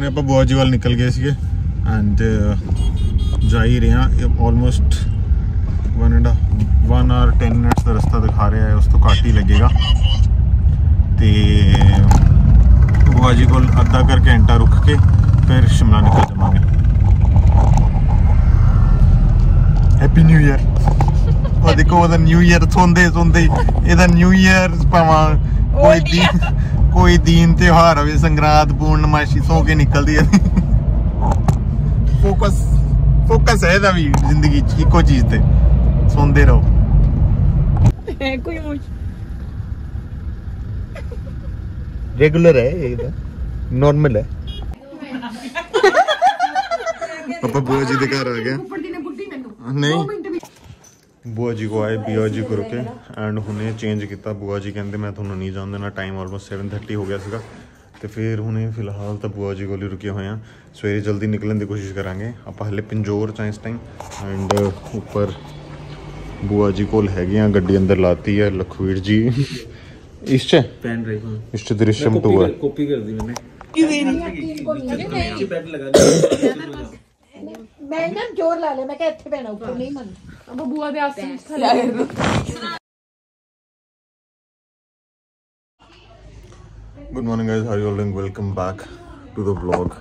ਹੁਣ ਆਪਾਂ ਬੁਆ ਜੀ ਵੱਲ ਨਿਕਲ ਗਏ ਸੀਗੇ ਐਂਡ ਜਾ ਹੀ ਰਹੇ ਹਾਂ ਆਲਮੋਸਟ 1 ਐਂਡ 1 ਆਰ 10 ਮਿੰਟਸ ਦਾ ਰਸਤਾ ਦਿਖਾ ਰਿਹਾ ਹੈ ਉਸ ਤੋਂ ਘੱਟ ਹੀ ਲੱਗੇਗਾ ਤੇ ਬੁਆ ਜੀ ਕੋਲ ਅੱਧਾ ਕਰ ਘੰਟਾ ਰੁਕ ਕੇ ਫਿਰ ਸ਼ਿਮਲਾ ਨਿਕਲ ਜਾਵਾਂਗੇ ਹੈਪੀ ਨਿਊ ਇਅਰ ਉਹ ਦੇਖੋ ਉਹਦਾ ਨਿਊ ਇਅਰ ਸੁਣਦੇ ਸੁਣਦੇ ਹੀ ਇਹਦਾ ਨਿਊ ਇਅਰ ਭਾਵਾਂ ਕੋਈ ਦੀਨ ਕੋਈ ਦੀਨ ਤਿਉਹਾਰ ਹੋਵੇ ਸੰਗਰਾਂਦ ਪੂਰਨਮਾਸ਼ੀ ਸੌ ਕੇ ਨਿਕਲਦੀ ਹੈ ਫੋਕਸ ਫੋਕਸ ਹੈ ਇਹਦਾ ਵੀ ਜ਼ਿੰਦਗੀ 'ਚ ਇੱਕੋ ਚੀਜ਼ ਤੇ ਸੁਣਦੇ ਰਹੋ ਹੈ ਕੋਈ ਮੁਝ ਰੈਗੂਲਰ ਹੈ ਇਹਦਾ ਨਾਰਮਲ ਹੈ ਪਾਪਾ ਬੁਆ ਜੀ ਦੇ ਘਰ ਆ ਗਿਆ ਨਹੀਂ बुआ जी को आए बी जी को रुके एंड हमने चेंज किया बुआ जी कहते मैं थोड़ा नहीं जान देना टाइम ऑलमोस्ट सैवन थर्टी हो गया तो फिर हमने फ़िलहाल तो बुआ जी को रुके हुए हैं सवेरे जल्दी निकलने की कोशिश करा आप हले पिंजोर चाह इस टाइम एंड उपर बुआ जी को गड्डी अंदर लाती है लखवीर जी। इस दृश्यम टूर। मैं ना ज़ोर ला ले मैं इतना ऊपर नहीं मन अब बुआ भी आपसे good morning guys are you all doing welcome back to the blog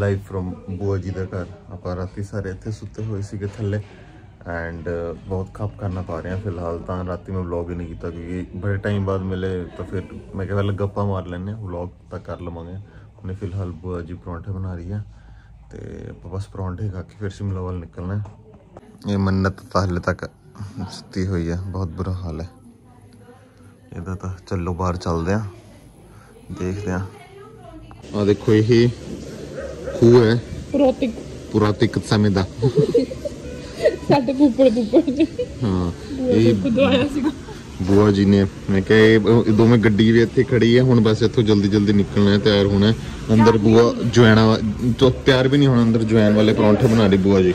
live from बुआ जी दर आप राती सारे इतने सुते हुए इसी थले एंड uh, बहुत खप करना पा रहे हैं फ़िलहाल तो। राती में ब्लॉग ही नहीं किया क्योंकि बड़े टाइम बाद मिले तो फिर मैं पहले गप्पा मार लें ब्लॉग तो कर लवेंगे हमने फ़िलहाल बुआ जी परौंठे बना रही है। तो बस परौंठे खा के फिर शिमला वाल निकलना है। ਇਹ ਮੰਨਤ ਤਾਂ ਹਲੇ ਤੱਕ ਸੁੱਤੀ ਹੋਈ ਹੈ ਬਹੁਤ ਬੁਰਾ ਹਾਲ ਹੈ। ਇਹਦਾ ਤਾਂ ਚੱਲੋ ਬਾਹਰ ਚੱਲਦੇ ਆ ਦੇਖਦੇ ਆ ਆ ਦੇਖੋ ਇਹ ਖੂਹ ਹੈ। ਪ੍ਰੋਤਿਕ। ਪੁਰਾਤਿਕ ਸਮੇਂ ਦਾ। ਸਾਡੇ ਉੱਪਰ ਨੇ ਹਾਂ ਇਹ ਦਵਾਇਆ ਸੀਗਾ। ਬੁਆ ਜੀ ਨੇ ਮੈਂ ਕਿਹਾ ਇਹ ਦੋਵੇਂ ਗੱਡੀ ਵੀ ਇੱਥੇ ਖੜੀ ਹੈ ਹੁਣ ਬਸ ਇੱਥੋਂ ਜਲਦੀ ਜਲਦੀ ਨਿਕਲਣਾ ਹੈ ਤਿਆਰ ਹੋਣਾ ਅੰਦਰ ਬੁਆ ਜੁਆਣਾ ਤੋਂ ਤਿਆਰ ਵੀ ਨਹੀਂ ਹੋਣਾ ਅੰਦਰ ਜੁਆਨ ਵਾਲੇ ਪਰੌਂਠੇ ਬਣਾ ਰਹੀ ਬੁਆ ਜੀ।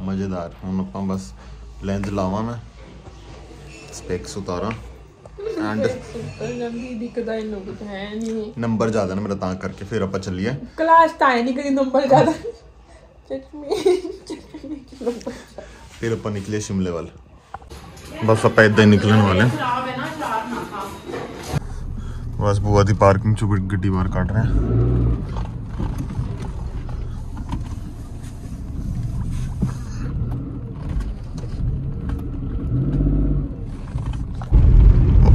ਮਜ਼ੇਦਾਰ ਹੁਣ ਆਪਾਂ ਬਸ ਲੈਂਜ ਲਾਵਾਂ ਮੈਂ ਸਪੈਕਸ ਉਤਾਰਾਂ ਐਂਡ ਸੁੱਤਰ ਜਲਦੀ ਦਿਖਦਾ ਹੀ ਲੋਕ ਤਾਂ ਹੈ ਨਹੀਂ ਨੰਬਰ ਜ਼ਿਆਦਾ ਨਾ ਮੇਰਾ ਤਾਂ ਕਰਕੇ ਫਿਰ ਆਪਾਂ ਚੱਲੀਏ ਕਲਾਸ ਤਾਂ ਹੈ ਨਹੀਂ ਕਦੀ ਨੰਬਰ ਜ਼ਿਆਦਾ ਚਟਨੀ ਚਟਨੀ ਨੰਬਰ ਫਿਰ ਆਪਾਂ ਨਿਕਲੇ ਸ਼ਿਮਲੇ ਵੱਲ ਬਸ ਆਪਾਂ ਇਦਾਂ ਹੀ ਨਿਕਲਣ ਵਾਲੇ ਹਾਂ ਖਰਾਬ ਹੈ ਨਾ ਸ਼ਰਾਬ ਨਾ ਖਾ ਬਸ ਬੂਆ ਦੀ ਪਾਰਕਿੰਗ ਚੋਂ ਗੱਡ- ਗੱਡੀ ਬਾਹਰ ਕੱਢ ਰਹੇ ਹਾਂ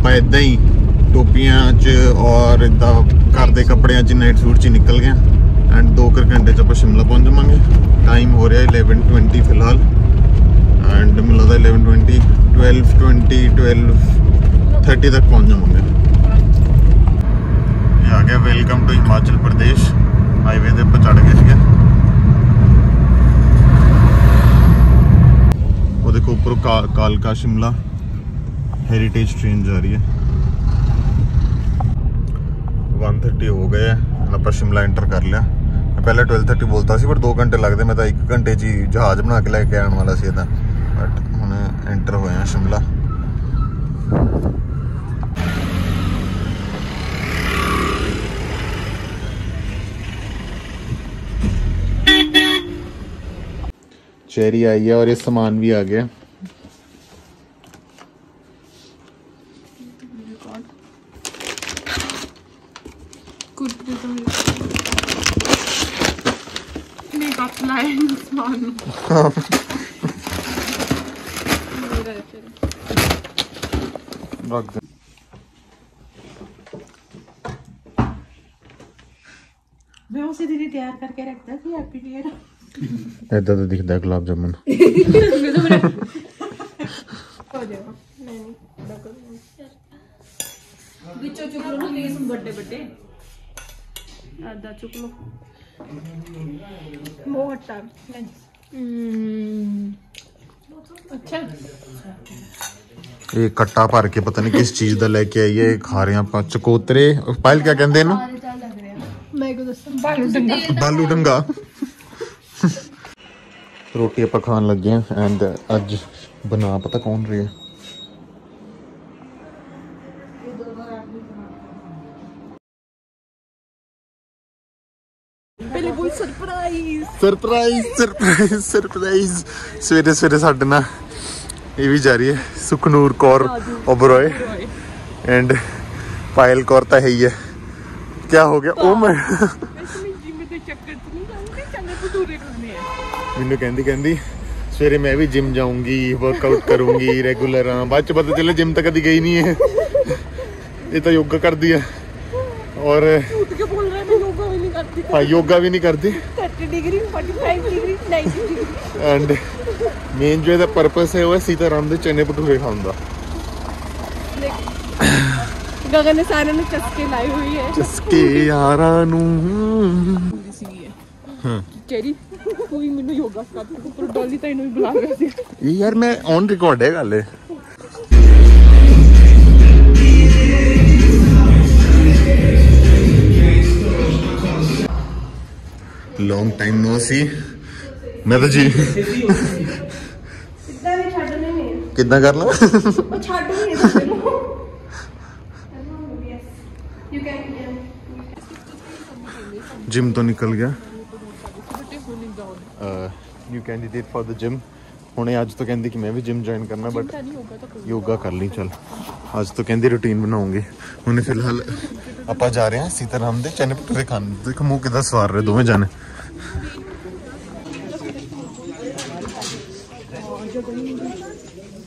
ਆਪਾਂ ਇਦਾਂ ਹੀ ਟੋਪੀਆਂ 'ਚ ਔਰ ਇਦਾਂ ਘਰ ਦੇ ਕੱਪੜਿਆਂ 'ਚ ਨਾਈਟ ਸੂਟ 'ਚ ਹੀ ਨਿਕਲ ਗਏ ਐਂਡ 2 ਕਰ ਘੰਟੇ 'ਚ ਆਪਾਂ ਸ਼ਿਮਲਾ ਪਹੁੰਚ ਜਾਵਾਂਗੇ ਟਾਈਮ ਹੋ ਰਿਹਾ 11:20 ਫਿਲਹਾਲ ਐਂਡ ਮੈਨੂੰ ਲੱਗਦਾ 11:20 12:20 12:30 ਤੱਕ ਪਹੁੰਚ ਜਾਵਾਂਗੇ ਇਹ ਆ ਗਿਆ welcome to Himachal Pradesh highway ਦੇ ਉੱਪਰ ਚੜ ਗਏ ਸੀਗੇ ਉਹ ਦੇਖੋ ਉੱਪਰੋਂ ਕਾ- ਕਾਲਕਾ ਸ਼ਿਮਲਾ ਹੈਰੀਟੇਜ ਟ੍ਰੇਨ ਜਾ ਰਹੀ ਹੈ 1:30 ਹੋ ਗਏ ਹੈ ਹੁਣ ਆਪਾਂ ਸ਼ਿਮਲਾ ਐਂਟਰ ਕਰ ਲਿਆ ਮੈਂ ਪਹਿਲਾਂ 12:30 ਬੋਲਤਾ ਸੀ ਪਰ 2 ਘੰਟੇ ਲੱਗਦੇ ਮੈਂ ਤਾਂ 1 ਘੰਟੇ 'ਚ ਹੀ ਜਹਾਜ਼ ਬਣਾ ਕੇ ਲੈ ਕੇ ਆਉਣ ਵਾਲਾ ਸੀ ਇਹਦਾ ਬਟ ਹੁਣ ਐਂਟਰ ਹੋਏ ਆ ਸ਼ਿਮਲਾ चेरी आई है और ये सामान भी आ गया मैं उसे दीदी तैयार करके रखता थी दिखता है गुलाब जामुन चुकलो बड़े बड़े आधा चुकलो वो हटा हम्म, अच्छा ਇਹ ਕੱਟਾ ਭਰ ਕੇ ਪਤਾ ਨਹੀਂ ਕਿਸ ਚੀਜ਼ ਦਾ ਲੈ ਕੇ ਆਈ ਹੈ ਇਹ ਖਾ ਰਹੇ ਆਪਾਂ ਚਕੋਤਰੇ ਪਾਇਲ ਕਿਆ ਕਹਿੰਦੇ ਇਹਨੂੰ मैं को दस बालू डंगा ਬਾਲੂ ਡੰਗਾ ਰੋਟੀ ਆਪਾਂ ਖਾਣ ਲੱਗੇ ਆ ਐਂਡ ਅੱਜ ਬਣਾ ਪਤਾ ਕੌਣ ਰਿਹਾ पहले सरप्राइज़ सरप्राइज़ सरप्राइज़ सवेरे सवेरे साढ़े ना ये भी जा रही है सुखनूर कौर ओबरॉय एंड पायल कौर तो है ही है क्या हो गया ओम मैनू कहती कहती सवेरे मैं भी जिम जाऊँगी वर्कआउट करूँगी रेगुलर हाँ बाद पता चले जिम तो कभी गई नहीं है ये तो योगा कर दी है और योगा भी नहीं करती 30 degree 45 degree 90 degree and main ਜੋ ਇਹਦਾ ਪਰਪਸ ਹੈ ਉਹ ਹੈ ਸੀਤਾਰਾਮ ਦੇ ਚਨੇ ਭਟੂਰੇ ਖਾਣ ਦਾ गगन ने सारे ने चस्के लाई हुई है ਚਸਕੇ ਯਾਰਾਂ ਨੂੰ ਹਾਂ ਚੇਰੀ ਕੋਈ ਮੈਨੂੰ ਯੋਗਾ ਸਿਖਾ ਦੇ ਉੱਪਰ ਡੋਲੀ ਤਾਂ ਇਹਨੂੰ ਵੀ ਬੁਲਾ ਰਿਹਾ ਸੀ ਇਹ ਯਾਰ ਮੈਂ ਔਨ ਰਿਕਾਰਡ ਹੈ ਗੱਲ ਇਹ Long time no see मैं तो जी कितना कर लो? जिम तो निकल गया। New candidate for the gym हमने आज तो कहती कि मैं भी जिम ज्वाइन करना बट योगा कर ली चल। अज तो कहती रूटीन बनाऊँगी। हमने फ़िलहाल आप जा रहे हैं सीताराम के चने भटूरे खाने। देखो मुँह कि सवार रहे दोवें जाने।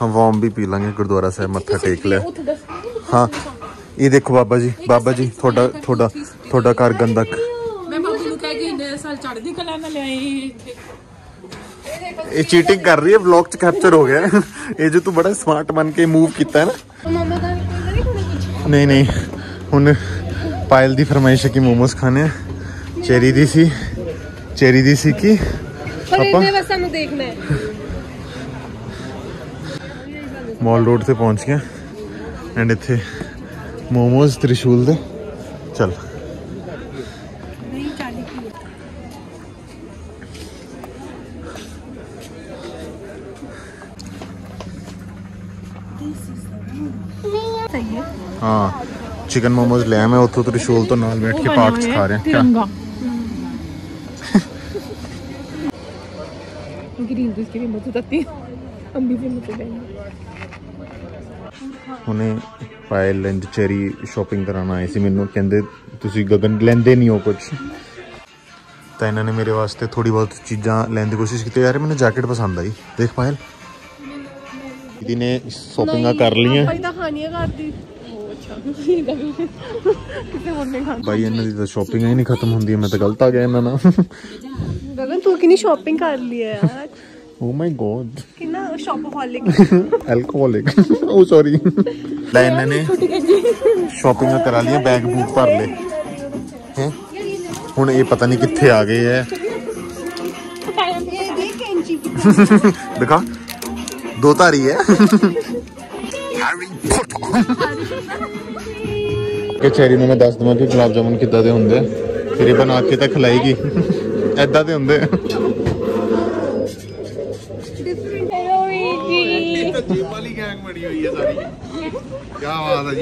ਹਾਂ ਵਾਮ ਵੀ ਪੀ ਲਾਂਗੇ ਗੁਰਦੁਆਰਾ ਸਾਹਿਬ ਮੱਥਾ ਟੇਕ ਲਿਆ ਉੱਥੇ ਦੱਸ ਹਾਂ ਇਹ ਦੇਖੋ ਬਾਬਾ ਜੀ ਬਾਬਾ ਜੀ ਤੁਹਾਡਾ ਤੁਹਾਡਾ ਤੁਹਾਡਾ ਘਰ ਗੰਦਕ ਮੈਂ ਬਾਬੂ ਨੂੰ ਕਹਿ ਕੇ ਇੰਨੇ ਸਾਲ ਚੜ੍ਹਦੀ ਕਲਾ ਨਾਲ ਲਿਆਈ ਇਹ ਚੀਟਿੰਗ ਕਰ ਰਹੀ ਹੈ ਵਲੌਗ ਚ ਕੈਪਚਰ ਹੋ ਗਿਆ ਹੈ। ਇਹ ਜੋ ਤੂੰ ਬੜਾ ਸਮਾਰਟ ਬਣ ਕੇ ਮੂਵ ਕੀਤਾ ਹੈ ਨਾ ਮਮਾ ਦਾ ਨਹੀਂ ਹੋਣਾ ਕੁਝ ਨਹੀਂ ਨਹੀਂ ਹੁਣ ਪਾਇਲ ਦੀ ਫਰਮਾਇਸ਼ ਹੈ ਕਿ ਮੋਮੋਸ ਖਾਣੇ ਆ ਚੈਰੀ ਦੀ ਸੀ ਚੈਰੀ ਦੀ ਸੀ ਕਿ ਪਰ ਆਪਾਂ ਇਹਨੇ ਬਸ ਸਾਨੂੰ ਦੇਖਣਾ ਹੈ ਮਾਲ ਰੋਡ ਤੇ ਪਹੁੰਚ ਗਏ ਐਂਡ ਇੱਥੇ ਮੋਮੋਸ ਤ੍ਰਿਸ਼ੂਲ ਦੇ ਚੱਲ ਹਾਂ ਚਿਕਨ ਮੋਮੋਸ ਲਿਆ ਮੈਂ ਉੱਥੋਂ ਤ੍ਰਿਸ਼ੂਲ ਤੋਂ ਨਾਲ ਬੈਠ ਕੇ ਪਾਰਟਸ ਖਾ ਰਹੇ ਹਾਂ तिरंगा ग्रीन तो इसके लिए मत उतारती हम भी फिर मत उतारेंगे ਹੁਣੇ ਪਾਇਲ ਐਂਡ ਚੈਰੀ ਸ਼ਾਪਿੰਗ ਕਰਨ ਆਏ ਸੀ ਮੈਨੂੰ ਕਹਿੰਦੇ ਤੁਸੀਂ ਗਗਨ ਲੈਂਦੇ ਨਹੀਂ ਹੋ ਕੁਝ ਤਾਂ ਇਹਨਾਂ ਨੇ ਮੇਰੇ ਵਾਸਤੇ ਥੋੜੀ ਬਹੁਤ ਚੀਜ਼ਾਂ ਲੈਣ ਦੀ ਕੋਸ਼ਿਸ਼ ਕੀਤੀ। ਯਾਰ ਮੈਨੂੰ ਜੈਕਟ ਪਸੰਦ ਆਈ। ਦੇਖ ਪਾਇਲ। ਦੀਦੀ ਨੇ ਸ਼ਾਪਿੰਗਾਂ ਕਰ ਲਈਆਂ। ਭਾਈ ਤਾਂ ਖਾਣੀਆਂ ਕਰਦੀ। ਬਾਈ ਇਹਨਾਂ ਦੀ ਤਾਂ ਸ਼ਾਪਿੰਗ ਹੀ ਨਹੀਂ ਖਤਮ ਹੁੰਦੀ ਮੈਂ ਤਾਂ ਗਲਤ ਆ ਗਿਆ ਇਹਨਾਂ ਨਾਲ। ਗਗਨ ਤੂੰ ਕਿੰਨੀ ਸ਼ਾਪਿੰਗ ਕਰ ਲਈ ਹੈ ਯਾਰ। ਓ my god ਕਿੰਨਾ ਸ਼ਾਪਹੋਲਿਕ ਐਲਕੋਹੋਲਿਕ ਓ ਸੌਰੀ ਲੈ ਇਹਨਾਂ ਨੇ ਸ਼ਾਪਿੰਗ ਕਰਾ ਲਈ ਬੈਗ ਬੂਕ ਭਰ ਲਏ ਹੈਂ? ਹੁਣ ਇਹ ਪਤਾ ਨਹੀਂ ਕਿੱਥੇ ਆ ਗਏ ਐ ਦਿਖਾ ਦੋ ਧਾਰੀ ਹੈ ਹੈਰੀ ਪੋਟਰ ਕੇ ਚੈਰੀ ਨੂੰ ਮੈਂ ਦੱਸ ਦਵਾਂ ਕਿ ਗੁਲਾਬ ਜਾਮੁਨ ਕਿੱਦਾਂ ਦੇ ਹੁੰਦੇ ਆ ਫਿਰ ਇਹ ਬਣਾ ਕੇ ਤਾਂ ਖਿਲਾਏਗੀ ਐਦਾਂ ਦੇ ਹੁੰਦੇ ਆ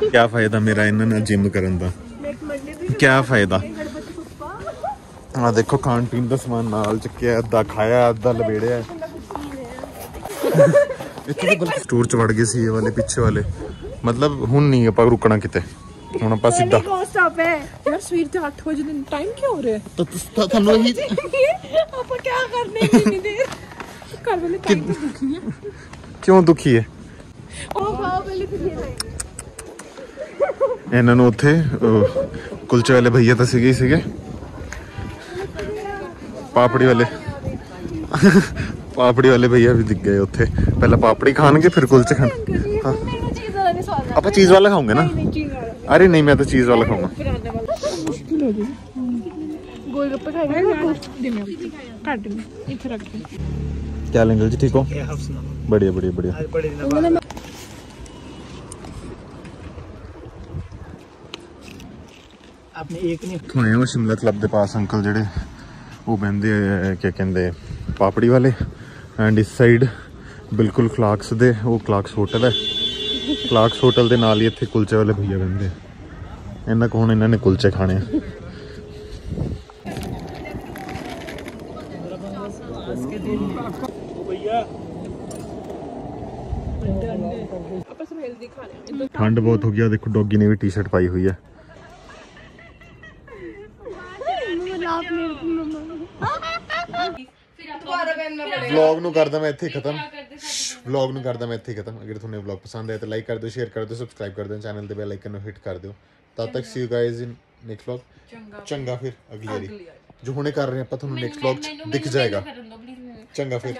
ਕੀ ਫਾਇਦਾ ਮੇਰਾ ਇਹਨਾਂ ਨਾਲ ਜਿਮ ਕਰਨ ਦਾ ਕੀ ਫਾਇਦਾ ਆ ਦੇਖੋ ਖਾਣ ਪੀਣ ਦਾ ਸਮਾਨ ਨਾਲ ਚੱਕਿਆ ਅੱਧਾ ਖਾਇਆ ਅੱਧਾ ਲਵੇੜਿਆ ਇੱਥੇ ਤਾਂ ਬਲਕਿ ਸਟੋਰ ਚ ਵੜ ਗਏ ਸੀ ਇਹ ਵਾਲੇ ਪਿੱਛੇ ਵਾਲੇ ਮਤਲਬ ਹੁਣ ਨਹੀਂ ਆਪਾਂ ਰੁਕਣਾ ਕਿਤੇ ਹੁਣ ਆਪਾਂ ਸਿੱਧਾ ਸਟਾਪ ਹੈ ਯਾਰ ਸਵੇਰ ਦੇ 8 ਵਜੇ ਦਿਨ ਟਾਈਮ ਕਿਉਂ ਹੋ ਰਿਹਾ ਤਾਂ ਤੁਸ- ਤਾਂ ਤੁਹਾਨੂੰ ਇਹੀ ਆਪਾਂ ਕੀ ਕਰਨੇ ਕਿੰਨੀ ਦੇਰ ਘਰ ਵਾਲੇ ਟਾਈਮ ਤੇ ਦੁਖੀ ਹੈ ਕਿਉਂ ਦੁਖੀ ਹੈ इन्हों उ कुलचे वाले भैया तो सके सके पापड़ी वाले। पापड़ी वाले भैया भी दिख गए उ पापड़ी खान गए फिर कुलचे खाने हाँ। आप चीज़ वाला खाऊँगे ना? अरे नहीं, मैं तो चीज़ वाला खाऊँगा। क्या लेंगे जी, ठीक हो? बढ़िया बढ़िया बढ़िया। ਆਪਣੇ ਇੱਕ ਨੇ। ਹੁਣੇ ਉਹ ਸ਼ਿਮਲਾ ਕਲੱਬ ਦੇ ਪਾਸ ਅੰਕਲ ਜਿਹੜੇ, ਉਹ ਬੰਦੇ ਕੀ ਕਹਿੰਦੇ, ਪਾਪੜੀ ਵਾਲੇ ਐਂਡ ਇਸ ਸਾਈਡ ਬਿਲਕੁਲ ਕਲਾਕਸ ਦੇ, ਉਹ ਕਲਾਕਸ ਹੋਟਲ ਹੈ। ਕਲਾਕਸ ਹੋਟਲ ਦੇ ਨਾਲ ਹੀ ਇੱਥੇ ਕੁਲਚੇ ਵਾਲੇ ਭਈਆ ਬੰਦੇ ਇਹਨਾਂ ਕੋਲ ਇਹਨਾਂ ਨੇ ਕੁਲਚੇ ਖਾਣੇ ਆ। ਠੰਡ ਬਹੁਤ ਹੋ ਗਿਆ ਦੇਖੋ ਡੋਗੀ ਨੇ ਵੀ ਟੀ-ਸ਼ਰਟ ਪਾਈ ਹੋਈ ਹੈ ਵਲੌਗ ਨੂੰ ਕਰਦਾ ਮੈਂ ਇੱਥੇ ਹੀ ਖਤਮ। ਵਲੌਗ ਨੂੰ ਕਰਦਾ ਮੈਂ ਇੱਥੇ ਹੀ ਖਤਮ। ਅਗਰ ਤੁਹਾਨੂੰ ਵਲੌਗ ਪਸੰਦ ਆਇਆ ਤਾਂ ਲਾਈਕ ਕਰ ਦਿਓ ਸ਼ੇਅਰ ਕਰ ਦਿਓ ਸਬਸਕ੍ਰਾਈਬ ਕਰ ਦਿਓ ਚੈਨਲ ਦੇ ਬੈਲ ਆਈਕਨ ਨੂੰ ਹਿੱਟ ਕਰ ਦਿਓ। ਤਦ ਤੱਕ see you guys in next vlog ਚੰਗਾ। ਚੰਗਾ ਫਿਰ ਅਗਲੀ ਵਾਰੀ। ਜੋ ਹੁਣੇ ਕਰ ਰਹੇ ਆਪਾਂ ਤੁਹਾਨੂੰ ਨੈਕਸਟ ਵਲੌਗ ਚ ਦਿਖ ਜਾਏਗਾ। ਚੰਗਾ ਫਿਰ।